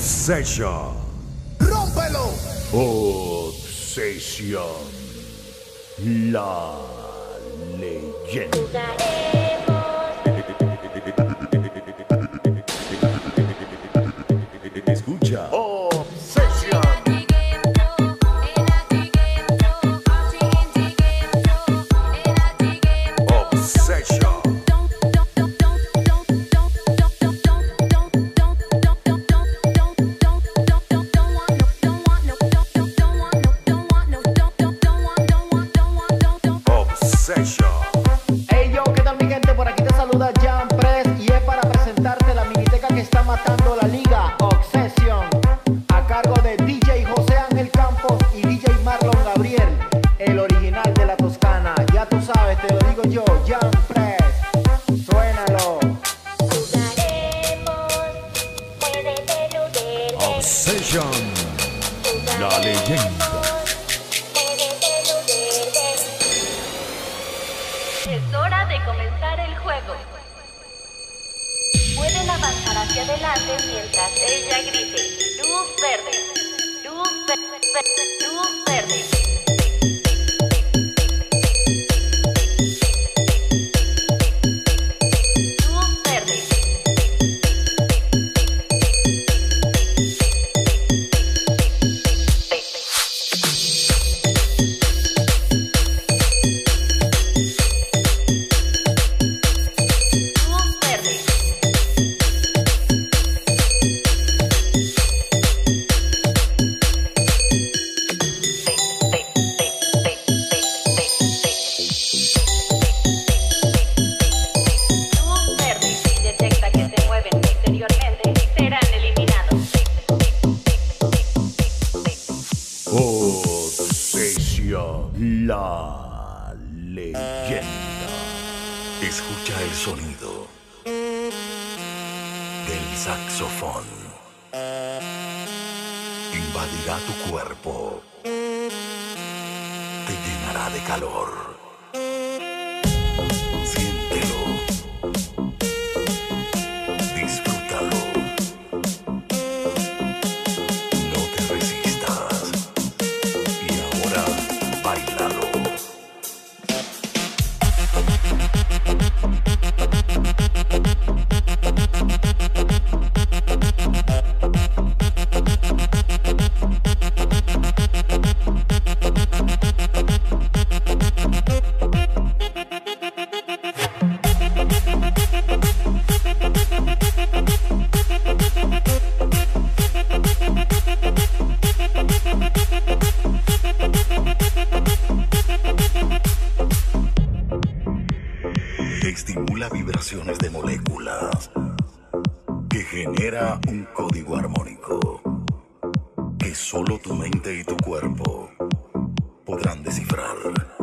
Obsession. ¡Rómpelo! Obsession. La leyenda. código armónico que solo tu mente y tu cuerpo podrán descifrar.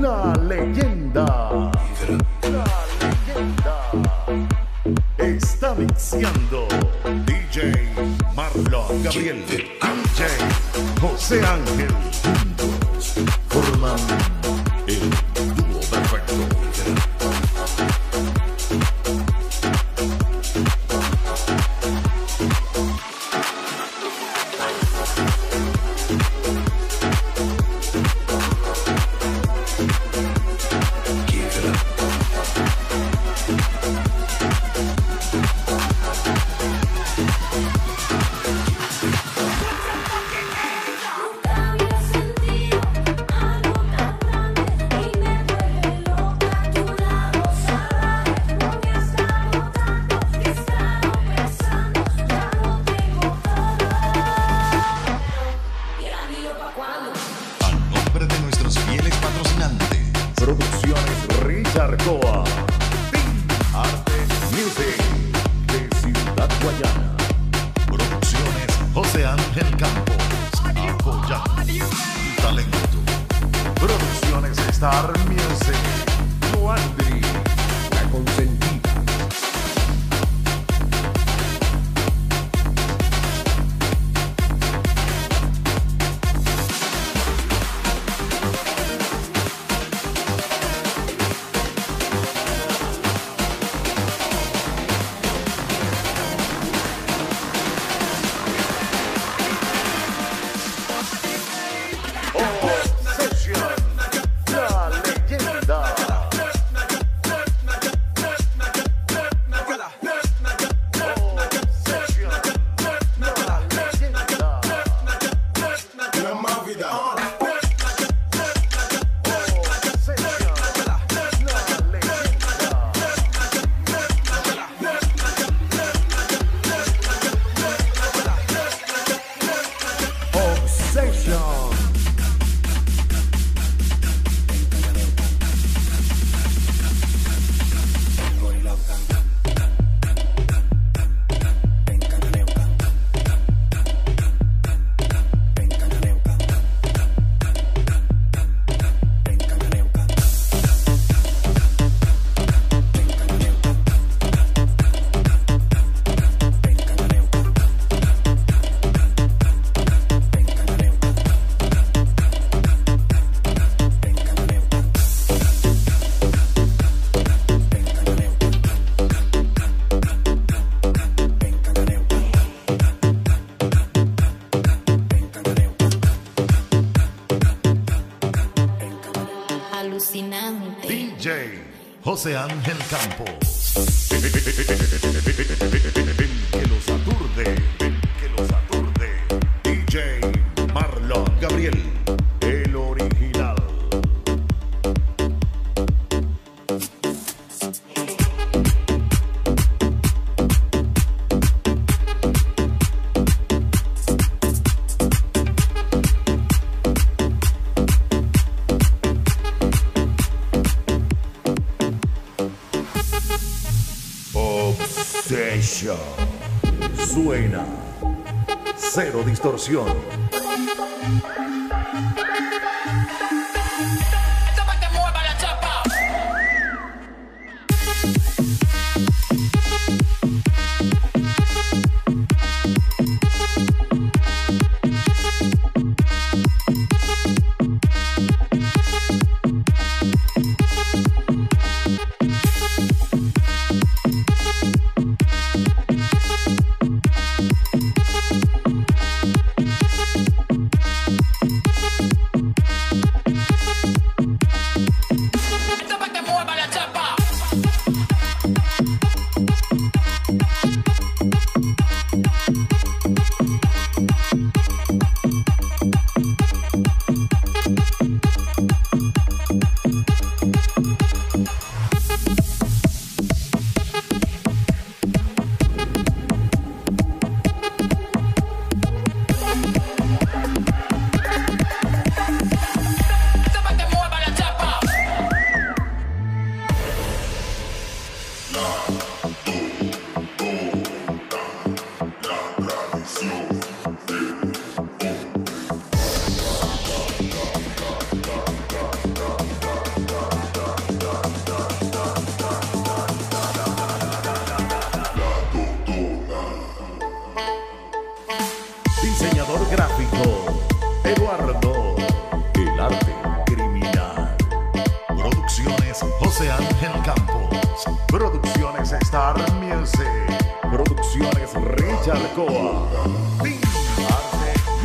La leyenda. La leyenda. Está mixeando DJ Marlon Gabriel, DJ José Ángel. DJ José Ángel Campos. Cero distorsión.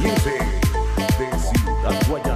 de, de Ciudad Guayana.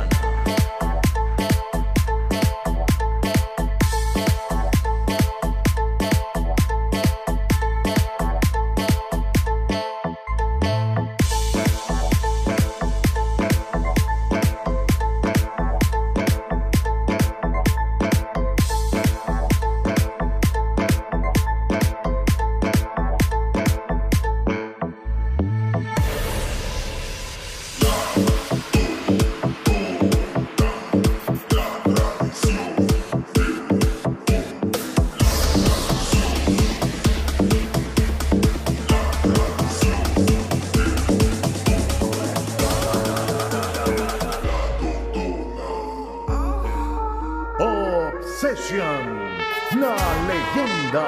Session, la leyenda.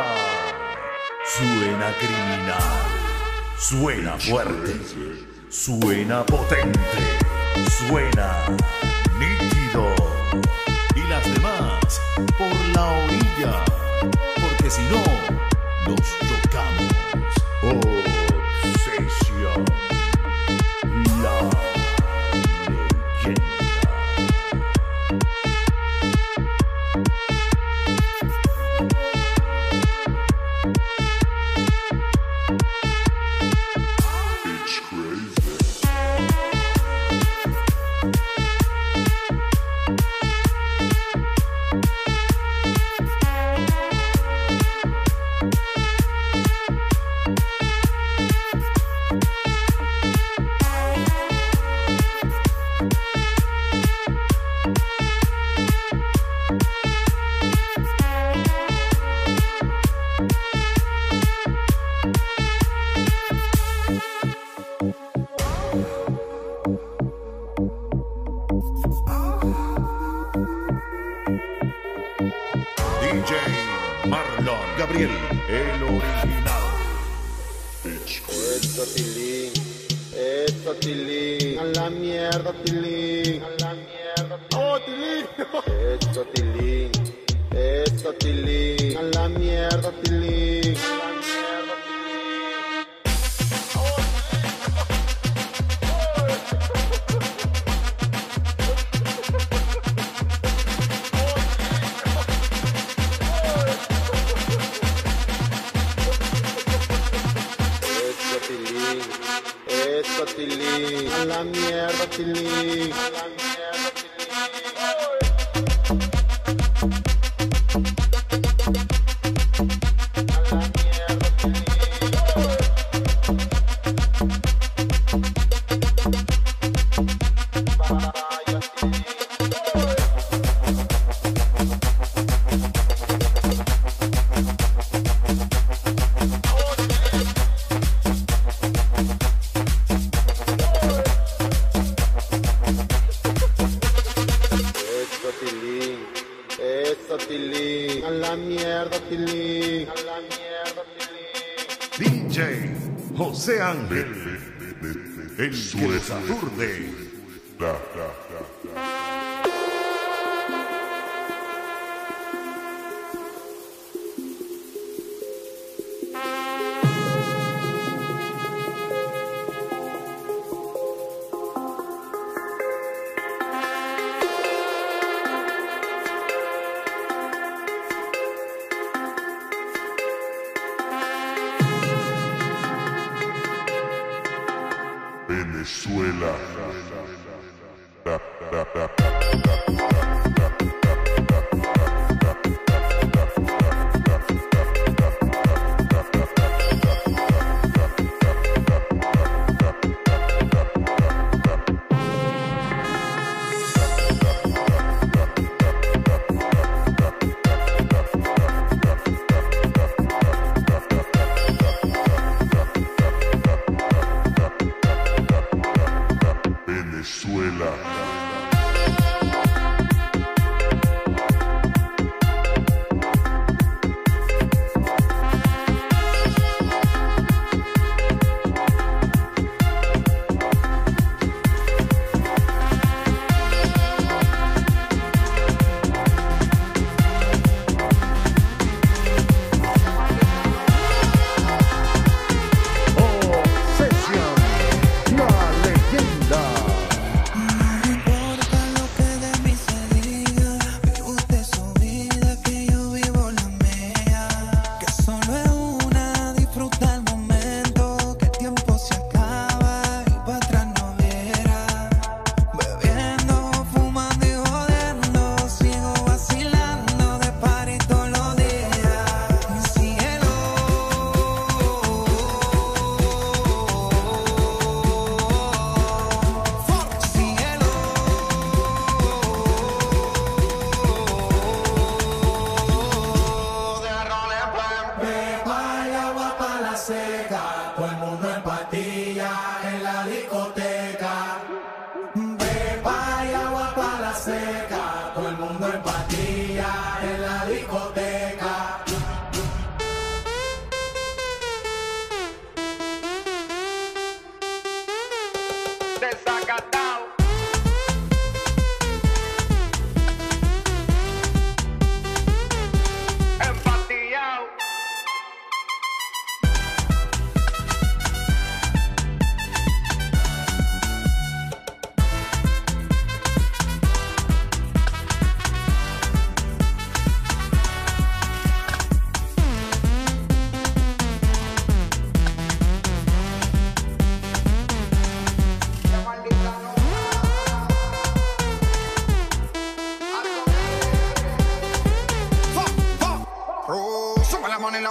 Suena criminal, suena fuerte, suena potente, suena nítido. Y las demás por la orilla, porque si no, nos chocamos. Oh. DJ José Ángel, el que. no empatía en la discoteca.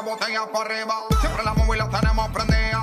Botella para arriba. Siempre la móvil la tenemos prendida.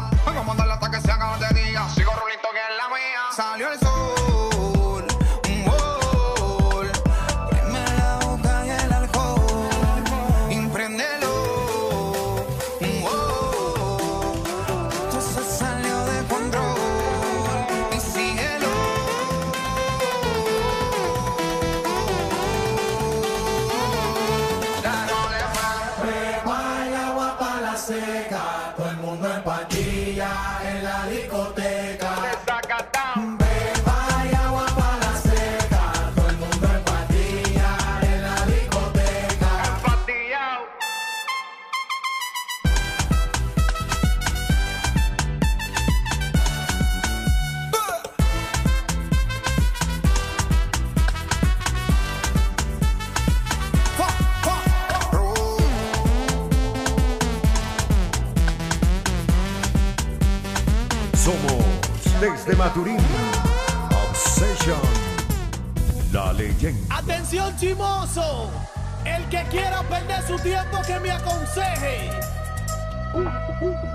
Que me aconseje.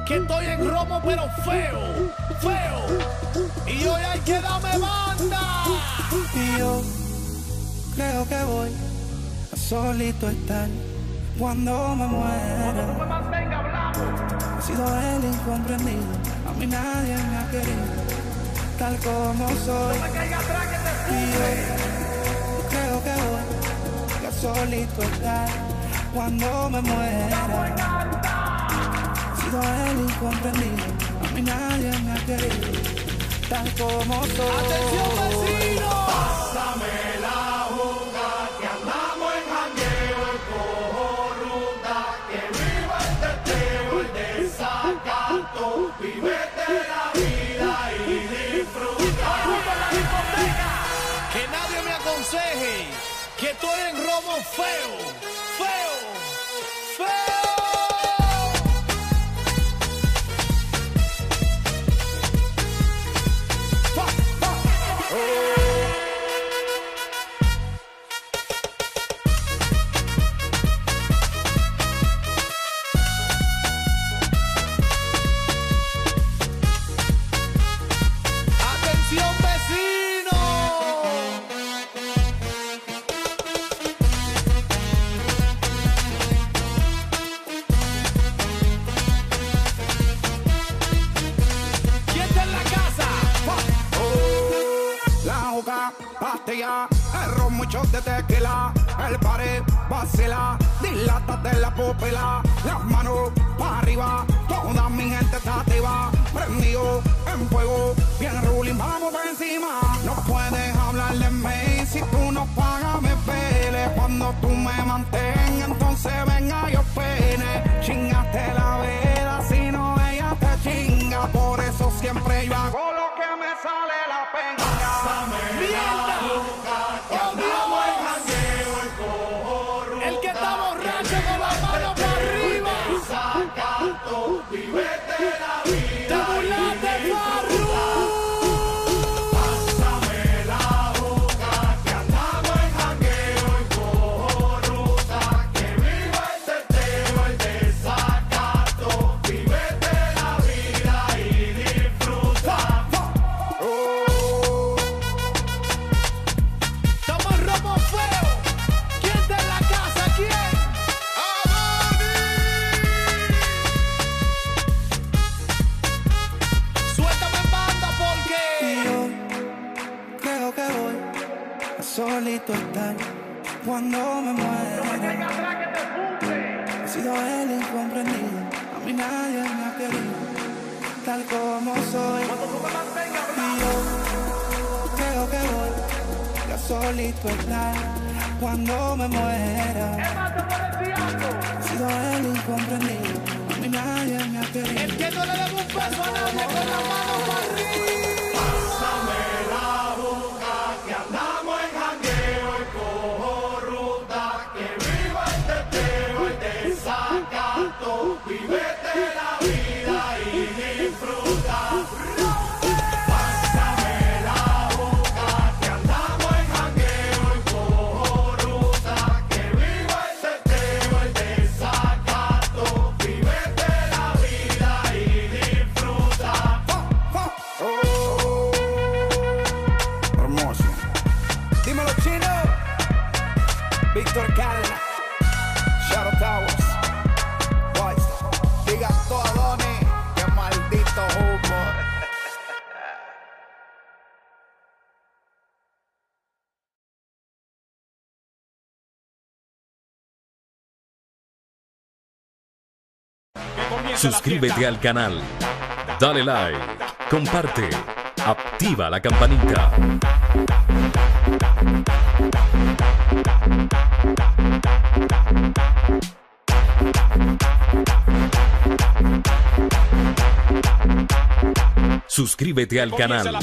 Que estoy en romo pero feo, feo. Y hoy hay que darme banda. Y yo creo que voy a solito estar cuando me muera. He sido el incomprendido, a mí nadie me ha querido, tal como soy. Y yo creo que voy a solito estar cuando me muera. He sido el incomprendido, a mí nadie me ha querido, tal como soy. Atención vecino. Pásame la juga que andamos en jangueo, en cojo ruta, que viva el teteo, el desacato, vivete la vida y disfruta. Que nadie me aconseje que estoy en feo, feo, feo. Si tú no pagas me pele, cuando tú me mantengas, entonces venga yo pene, chingaste la vela, si no ella te chinga, por eso siempre yo cuando me muera. He sido el incomprendido, a mí nadie me ha querido, tal como soy. Y yo creo que voy a solito estar cuando me muera. He sido el incomprendido, a mí nadie me ha querido. El que no le dé un beso a nadie con la mano para arriba. Pásame Suscríbete al canal, dale like, comparte, activa la campanita. Suscríbete al canal.